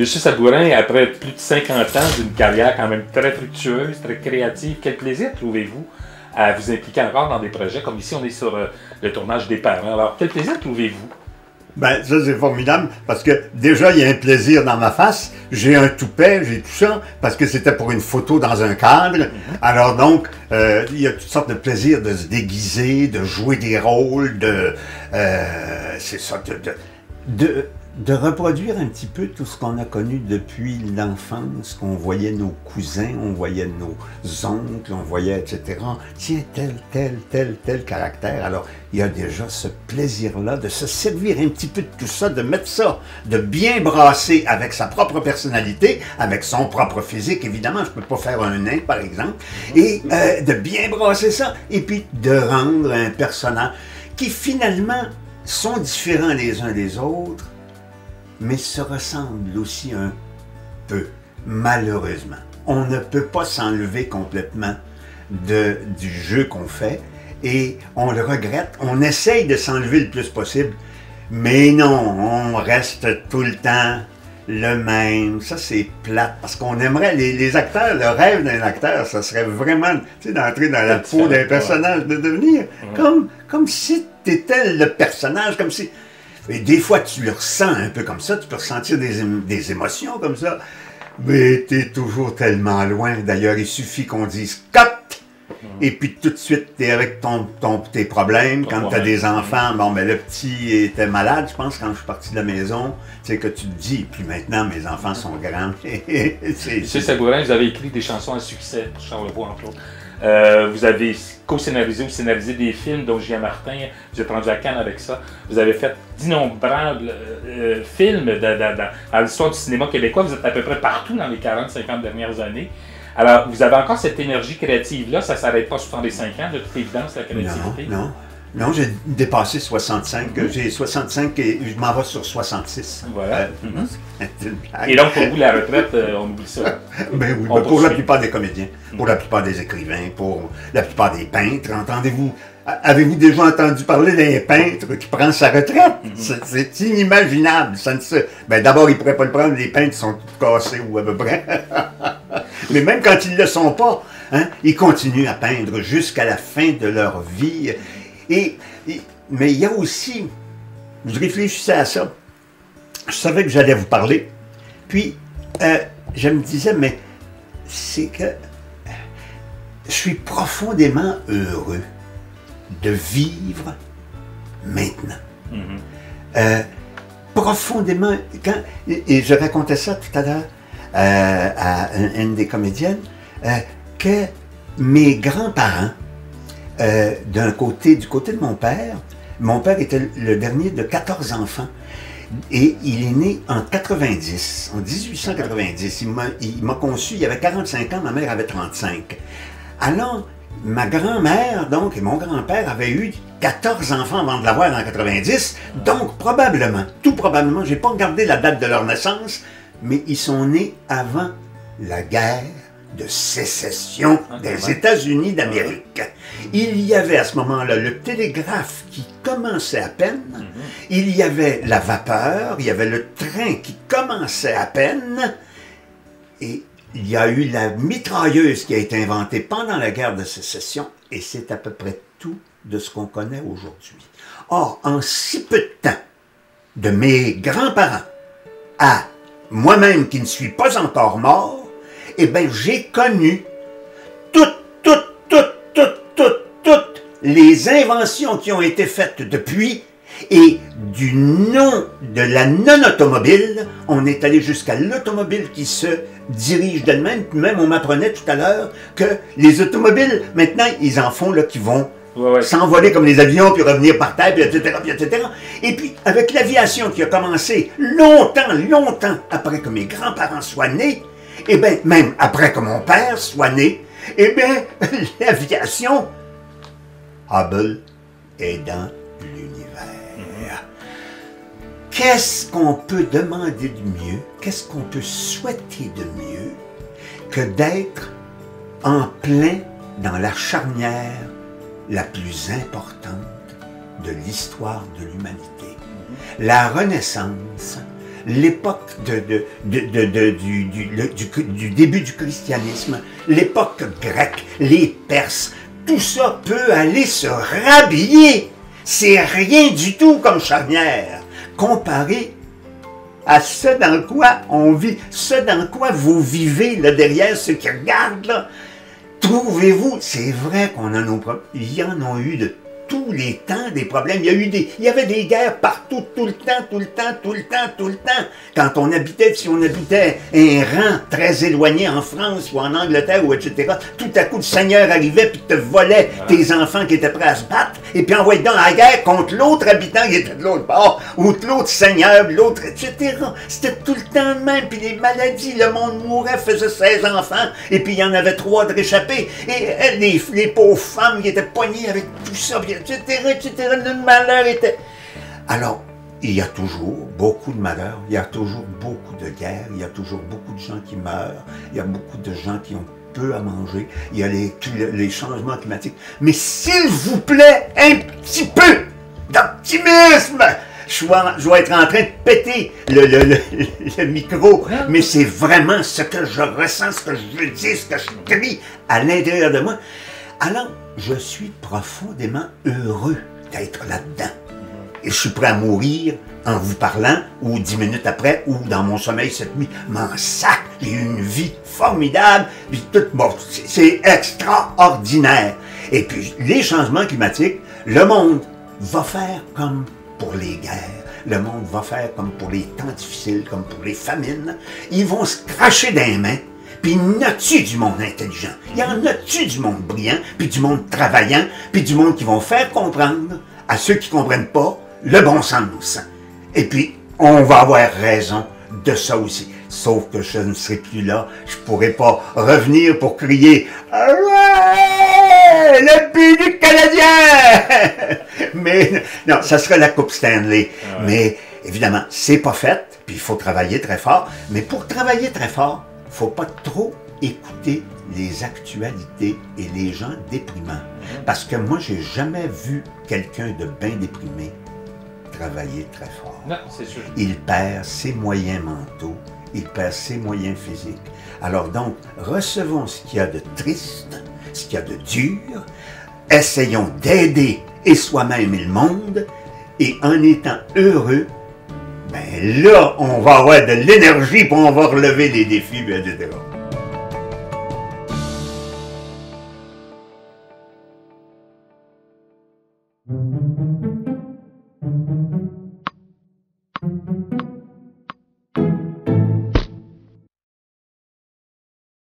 Lucie Sabourin, après plus de 50 ans d'une carrière quand même très fructueuse, très créative, quel plaisir trouvez-vous à vous impliquer encore dans des projets comme ici, on est sur euh, le tournage des parents. Alors, quel plaisir trouvez-vous? Ben, ça, c'est formidable, parce que déjà, il y a un plaisir dans ma face. J'ai un toupet, j'ai tout ça, parce que c'était pour une photo dans un cadre. Mhm. Alors donc, euh, il y a toutes sortes de plaisirs de se déguiser, de jouer des rôles, de... euh, c'est ça, de, de, de, de reproduire un petit peu tout ce qu'on a connu depuis l'enfance, qu'on voyait nos cousins, on voyait nos oncles, on voyait, etc. Tiens, tel, tel, tel, tel caractère. Alors, il y a déjà ce plaisir-là de se servir un petit peu de tout ça, de mettre ça, de bien brasser avec sa propre personnalité, avec son propre physique, évidemment, je peux pas faire un nain, par exemple, et euh, de bien brasser ça, et puis de rendre un personnage qui finalement sont différents les uns des autres, mais se ressemblent aussi un peu, malheureusement. On ne peut pas s'enlever complètement de, du jeu qu'on fait et on le regrette. On essaye de s'enlever le plus possible, mais non, on reste tout le temps le même. Ça, c'est plate parce qu'on aimerait, les, les acteurs, le rêve d'un acteur, ça serait vraiment, d'entrer dans la peau d'un personnage, de devenir comme, comme si tu étais le personnage, comme si. Et des fois, tu le ressens un peu comme ça, tu peux ressentir des, des émotions comme ça, mais tu es toujours tellement loin. D'ailleurs, il suffit qu'on dise cut! Et puis tout de suite, tu es avec ton, ton- tes problèmes. Ton Quand tu as problème. des enfants, bon, mais le petit était malade, je pense, quand je suis parti de la maison. Tu sais, que tu te dis, puis maintenant, mes enfants sont grands. C'est- Monsieur Sabourin, vous avez écrit des chansons à succès pour Charlevoix, entre autres. Euh, vous avez co-scénarisé ou scénarisé des films, dont Julien Martin, vous êtes rendu à Cannes avec ça. Vous avez fait d'innombrables euh, euh, films de- de- de- dans l'histoire du cinéma québécois. Vous êtes à peu près partout dans les 40-50 dernières années. Alors, vous avez encore cette énergie créative-là, ça ne s'arrête pas sur les 5 ans, de toute évidence, la créativité. non. Non, j'ai dépassé 65. J'ai 65 et je m'en vais sur 66. Voilà. Euh, Mhm. Et donc, pour vous, la retraite, euh, on oublie ça. Ben oui, ben pour la plupart des comédiens, pour la plupart des écrivains, pour la plupart des peintres, entendez-vous, avez-vous déjà entendu parler d'un peintre qui prend sa retraite? C'est- inimaginable. Ça ne se... ben d'abord, ils ne pourraient pas le prendre, les peintres sont tous cassés ou à peu près. Mais même quand ils ne le sont pas, hein, ils continuent à peindre jusqu'à la fin de leur vie. Et, et- mais il y a aussi, je réfléchissais à ça, je savais que j'allais vous parler, puis euh, je me disais, mais c'est que je suis profondément heureux de vivre maintenant. Mhm. Euh, profondément, quand, et, je racontais ça tout à l'heure euh, à une, une des comédiennes, que mes grands-parents, euh, d'un côté, du côté de mon père, mon père était le dernier de 14 enfants. Et il est né en 90, en 1890. Il m'a- conçu, il avait 45 ans, ma mère avait 35. Alors, ma grand-mère, donc, et mon grand-père avaient eu 14 enfants avant de l'avoir en 90. Donc, probablement, tout probablement, j'ai pas regardé la date de leur naissance, mais ils sont nés avant la guerre de sécession Ah, des. États-Unis d'Amérique. Il y avait à ce moment-là le télégraphe qui commençait à peine, il y avait la vapeur, il y avait le train qui commençait à peine, et il y a eu la mitrailleuse qui a été inventée pendant la guerre de sécession, et c'est à peu près tout de ce qu'on connaît aujourd'hui. Or, en si peu de temps, de mes grands-parents à moi-même qui ne suis pas encore mort, eh bien, j'ai connu toutes, toutes, toutes, toutes, toutes, toutes les inventions qui ont été faites depuis et du non, de la non-automobile, on est allé jusqu'à l'automobile qui se dirige d'elle-même. Même on m'apprenait tout à l'heure que les automobiles, maintenant, ils en font là qui vont Ouais, ouais. s'envoler comme les avions, puis revenir par terre, puis etc., puis etc. Et puis, avec l'aviation qui a commencé longtemps, longtemps après que mes grands-parents soient nés, et bien, même après que mon père soit né, eh bien, l'aviation, Hubble est dans l'univers. Qu'est-ce qu'on peut demander de mieux, qu'est-ce qu'on peut souhaiter de mieux que d'être en plein dans la charnière la plus importante de l'histoire de l'humanité? La Renaissance, l'époque du, du- du- du début du christianisme, l'époque grecque, les Perses, tout ça peut aller se rhabiller. C'est rien du tout comme charnière, comparé à ce dans quoi on vit, ce dans quoi vous vivez là derrière, ceux qui regardent. Trouvez-vous, c'est vrai qu'on a. Il y en a eu de tous les temps des problèmes. Il y a eu des, il y avait des guerres partout, tout le temps, tout le temps, tout le temps, tout le temps. Quand on habitait, si on habitait un rang très éloigné en France ou en Angleterre ou etc., tout à coup le Seigneur arrivait puis te volait tes enfants qui étaient prêts à se battre et puis envoyait dans la guerre contre l'autre habitant qui était de l'autre bord ou de l'autre Seigneur, l'autre, etc. C'était tout le temps le même. Puis les maladies, le monde mourait, faisait 16 enfants et puis il y en avait trois de réchappés. Et euh, les, les pauvres femmes qui étaient poignées avec tout ça, puis etc., etc. Le malheur était... Alors, il y a toujours beaucoup de malheurs, il y a toujours beaucoup de guerres, il y a toujours beaucoup de gens qui meurent, il y a beaucoup de gens qui ont peu à manger, il y a les, les changements climatiques. Mais s'il vous plaît, un petit peu d'optimisme! Je dois être en train de péter le, le- le- le micro, mais c'est vraiment ce que je ressens, ce que je dis, ce que je crie à l'intérieur de moi. Alors, je suis profondément heureux d'être là-dedans. Et je suis prêt à mourir en vous parlant, ou dix minutes après, ou dans mon sommeil cette nuit. M'en sac, j'ai une vie formidable, puis tout, bon, c'est extraordinaire. Et puis, les changements climatiques, le monde va faire comme pour les guerres. Le monde va faire comme pour les temps difficiles, comme pour les famines. Ils vont se cracher des mains. Puis il y en a-tu du monde intelligent? Il y en a-tu du monde brillant, puis du monde travaillant, puis du monde qui vont faire comprendre à ceux qui comprennent pas le bon sens? Et puis, on va avoir raison de ça aussi. Sauf que je ne serai plus là. Je pourrai pas revenir pour crier Ouais! Le but du Canadien! Mais non, ça serait la Coupe Stanley. Mais évidemment, c'est pas fait, puis il faut travailler très fort. Mais pour travailler très fort, faut pas trop écouter les actualités et les gens déprimants. Parce que moi, j'ai jamais vu quelqu'un de bien déprimé travailler très fort Non, c'est sûr. il perd ses moyens mentaux, il perd ses moyens physiques. Alors donc, recevons ce qu'il y a de triste, ce qu'il y a de dur, essayons d'aider et soi-même et le monde, et en étant heureux, ben là, on va avoir de l'énergie pour on va relever les défis, etc.